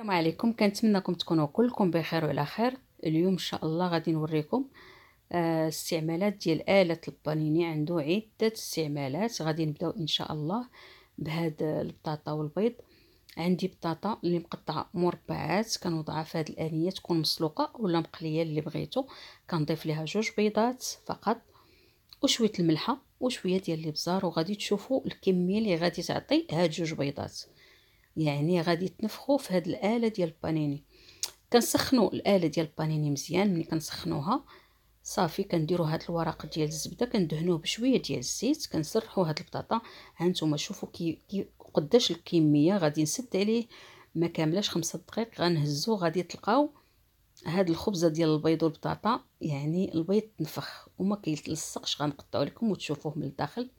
السلام عليكم. كنتمنىكم تكونوا كلكم بخير وعلى خير. اليوم إن شاء الله غادي نوريكم آه، استعمالات ديال آلة البانيني عنده عدة استعمالات. غادي نبداو إن شاء الله بهاد البطاطا والبيض. عندي بطاطا اللي مقطعة مربعات كنوضعها في هاد الانيه تكون مسلوقة ولا مقلية اللي بغيتو. كنضيف ليها جوج بيضات فقط وشوية الملحة وشوية ديال الإبزار. وغادي تشوفوا الكمية اللي غادي تعطي هاد جوج بيضات. يعني غادي تنفخوا في هاد الآلة ديال البانيني. كنسخنوا الآلة ديال البانيني مزيان ملي كنسخنوها صافي كنديروا هاد الورق ديال الزبدة كندهنوه بشوية ديال الزيت كنسرحوا هاد البطاطا. هانتوما شوفوا كي, كي قداش الكمية غادي نسد عليه ما كاملاش خمسة دقائق غنهزو غادي تلقاو هاد الخبزة ديال البيض والبطاطا يعني البيض تنفخ وما كيتلصقش غنقطعو لكم وتشوفوه من الداخل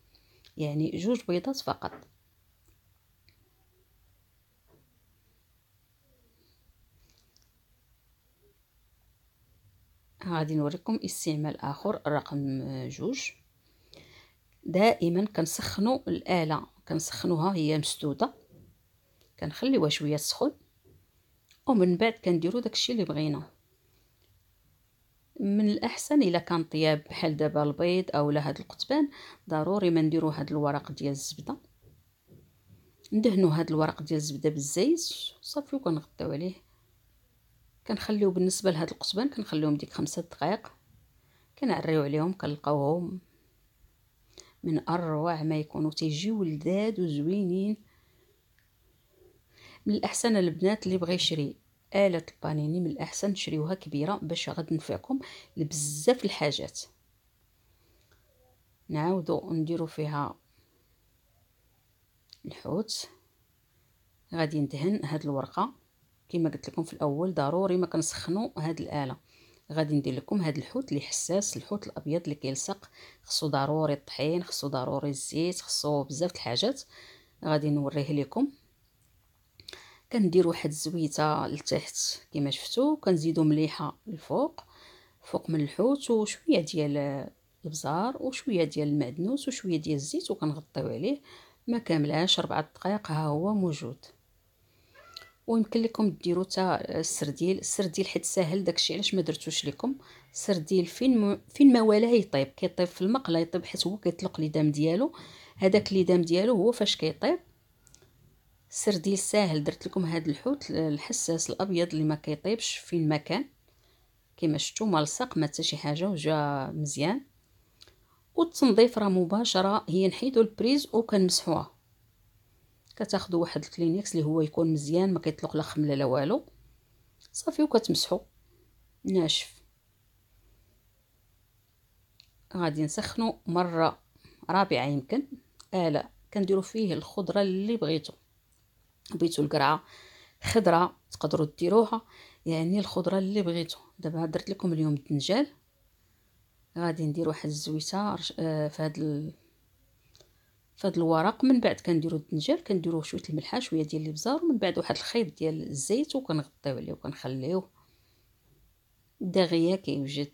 يعني جوج بيضات فقط. غادي نوريكم استعمال آخر رقم جوج. دائما كنسخنوا الآلة كنسخنوها هي مسدودة كنخليوها شوية تسخن ومن بعد كنديرو داكشي اللي بغينا. من الأحسن إلا كان طياب بحال دابا البيض اولا هاد القطبان ضروري ما نديرو هاد الورق ديال الزبدة. ندهنو هاد الورق ديال الزبدة بالزيت صافي وكنغطيو عليه. كنخليو بالنسبة لهاد القطبان كنخليهم ديك خمسة دقائق كنعريو عليهم كنلقاوهم من أروع ما يكونوا. تيجيو لذاد وزوينين. من الأحسن البنات اللي بغى يشري آلة البانيني من الأحسن تشريوها كبيرة باش غادي تنفعكم لبزاف الحاجات. نعاودو نديرو فيها الحوت. غادي ندهن هاد الورقة. كما قلت لكم في الأول ضروري ما كنسخنوا هاد الآلة. غادي ندير لكم هاد الحوت اللي حساس الحوت الأبيض اللي كيلصق. خصو ضروري الطحين خصو ضروري الزيت خصو بزاف الحاجات. غادي نوريه لكم. كندير واحد الزويتة لتحت كما شفتوا كنزيدو مليحة الفوق فوق من الحوت وشوية ديال البزار وشوية ديال المعدنوس وشوية ديال الزيت وكنغطيو عليه. ما كاملاش ربعة دقائق ها هو موجود. ويمكن لكم ديروا حتى السرديل. السرديل حيت ساهل داكشي علاش ما درتوش لكم؟ السرديل فين م... فين ما والاه يطيب. كيطيب في المقله يطيب حيت هو كيطلق ليدام ديالو. هذاك ليدام ديالو هو فاش كيطيب. السردين ساهل. درت لكم هذا الحوت الحساس الأبيض اللي ما كيطيبش فين ما كان. كما شفتوا ملصق ما حتى شي حاجة وجا مزيان. والتنظيف راه مباشرة هي نحيدو ال prise وكنمسحوها. كتاخذوا واحد الكلينكس اللي هو يكون مزيان ما كيطلق لا خمله لا والو. صافي وكتمسحوا ناشف. غادي نسخنوا مرة رابعة يمكن. آلة. كنديروا فيه الخضرة اللي بغيتو. بغيتو القرعة. خضرة تقدروا ديروها. يعني الخضرة اللي بغيتو. دابا درت لكم اليوم الدنجال. غادي ندير واحد الزويتة آه، في هذا فهاد الورق من بعد كنديرو الدنجال كنديرو شوية الملحة شوية ديال الإبزار ومن بعد واحد الخيط ديال الزيت وكنغطيو عليه وكنخليوه دغيا كيوجد.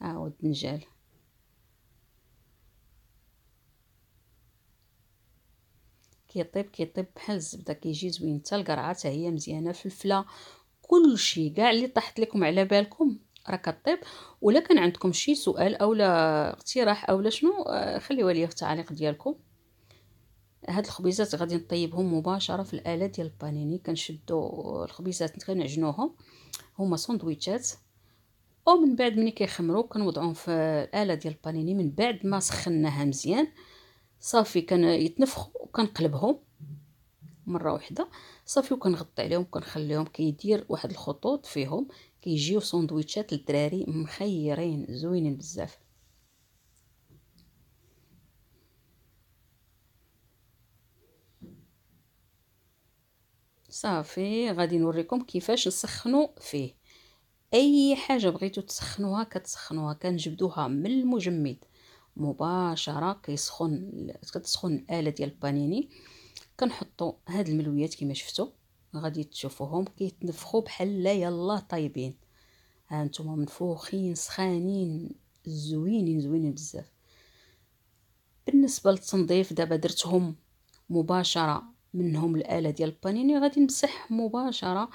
ها هو الدنجال. كيطيب كيطيب بحال الزبدة كيجي زوين حتى القرعة حتى هي مزيانة فلفلة كلشي كاع اللي طاحت لكم على بالكم. راه كطيب. ولا كان عندكم شي سؤال اولا اقتراح اولا شنو آه، خليوها لي في التعليق ديالكم. هاد الخبيزات غادي نطيبهم مباشرة في الآلة ديال البانيني. كنشدو الخبيزات كنعجنوهم. هما ساندويتشات. ومن بعد ملي كيخمروا كنوضعوهم في الآلة ديال البانيني من بعد ما سخناها مزيان. صافي كان يتنفخوا وكنقلبهم. مرة واحدة. صافي وكنغطي عليهم وكنخليهم كيدير واحد الخطوط فيهم. كيجيو سندويتشات للدراري مخيرين زوينين بزاف. صافي غادي نوريكم كيفاش نسخنوا فيه. أي حاجة بغيتو تسخنوها كتسخنوها. كنجبدوها من المجمد. مباشرة كيسخن كتسخن الآلة ديال البانيني. كنحطوا هاد الملويات كما شفتوا غادي تشوفوهم كيتنفخوا بحال لا يلا طايبين. ها نتوما منفوخين سخانين زوينين زوينين بزاف. بالنسبة للتنظيف دابا درتهم مباشرة منهم الآلة ديال البانيني غادي نمسح مباشرة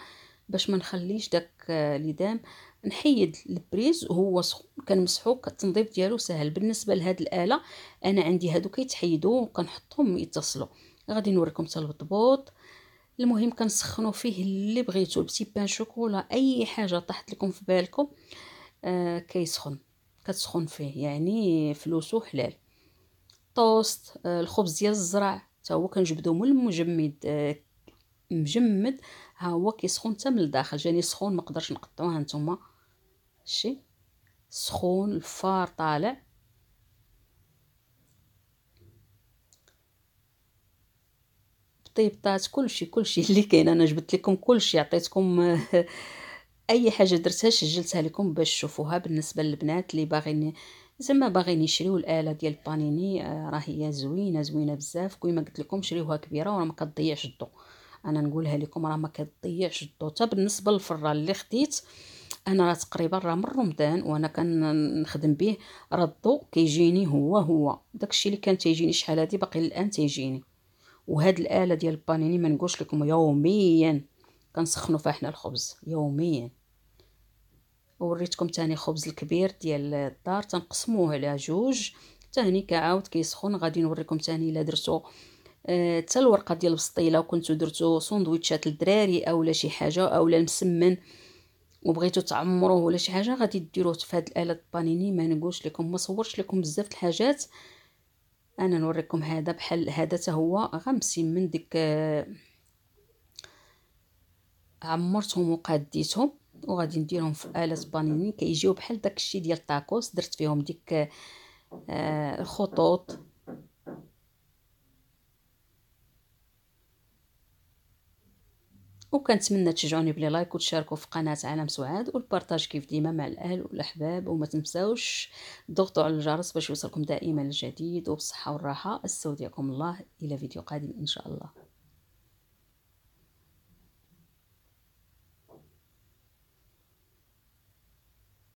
باش ما نخليش داك ليدام نحيد ال prise وهو سخون كنمسحو التنظيف ديالو سهل بالنسبة لهاد الآلة أنا عندي هادو كيتحيدوا وكنحطهم يتغسلوا غادي نوريكم حتى البطبوط المهم كنسخنوا فيه اللي بغيتو petit pain chocolat أي حاجة طاحت لكم في بالكم آه كيسخن. كتسخن فيه يعني فلوسو حلال. طوست آه الخبز ديال الزرع حتى هو كنجبدو من المجمد آه مجمد ها هو كيسخن حتى من الداخل. جاني سخون ما قدرش نقطعوه هانتوما شي سخون الفار طالع. بطيبطات كلشي كلشي اللي كاين. أنا جبت لكم كلشي عطيتكم أي حاجة درتها سجلتها لكم باش تشوفوها. بالنسبة للبنات اللي باغيين زعما باغيين يشريو الآلة ديال البانيني آه، راه هي زوينة زوينة بزاف. كيما قلت لكم شريوها كبيرة وراه ما كتضيعش الضو. أنا نقولها لكم راه ما كتضيعش الضو. حتى بالنسبة للفران اللي خديت أنا راه تقريبا راه من رمضان وأنا كنخدم به راه الضو كيجيني هو هو. داكشي اللي كان تيجيني شحال هادي باقي الآن تيجيني. وهاد الآلة ديال البانيني ما نقولش لكم يوميا كنسخنوا فيها حنا الخبز يوميا. وريتكم تاني خبز الكبير ديال الدار تنقسموه على جوج. تاني كعاود كيسخن غادي نوريكم تاني إلا درتو حتى آه الورقة ديال البسطيلة وكنتو درتو سندويتشات للدراري اولا شي حاجة اولا المسمن وبغيتو تعمروه ولا شي حاجة غادي ديروه في هاد الآلة البانيني. ما نقولش لكم ما صورش لكم بزاف الحاجات. أنا نوريكم هذا بحال هذا حتى هو. غمسي من ديك آه، عمرتهم وقاديتهم وغادي نديرهم في آلة بانيني كيجيو بحال داكشي ديال الطاكوس درت فيهم ديك آه، الخطوط. وكنتمنى تشجعوني ب les likes وتشاركوا في قناة عالم سعاد وال partage كيف ديما مع الأهل والأحباب وما تنساوش ضغطوا على الجرس باش يوصلكم دائما الجديد وبصحه والراحة. استودعكم الله إلى فيديو قادم إن شاء الله.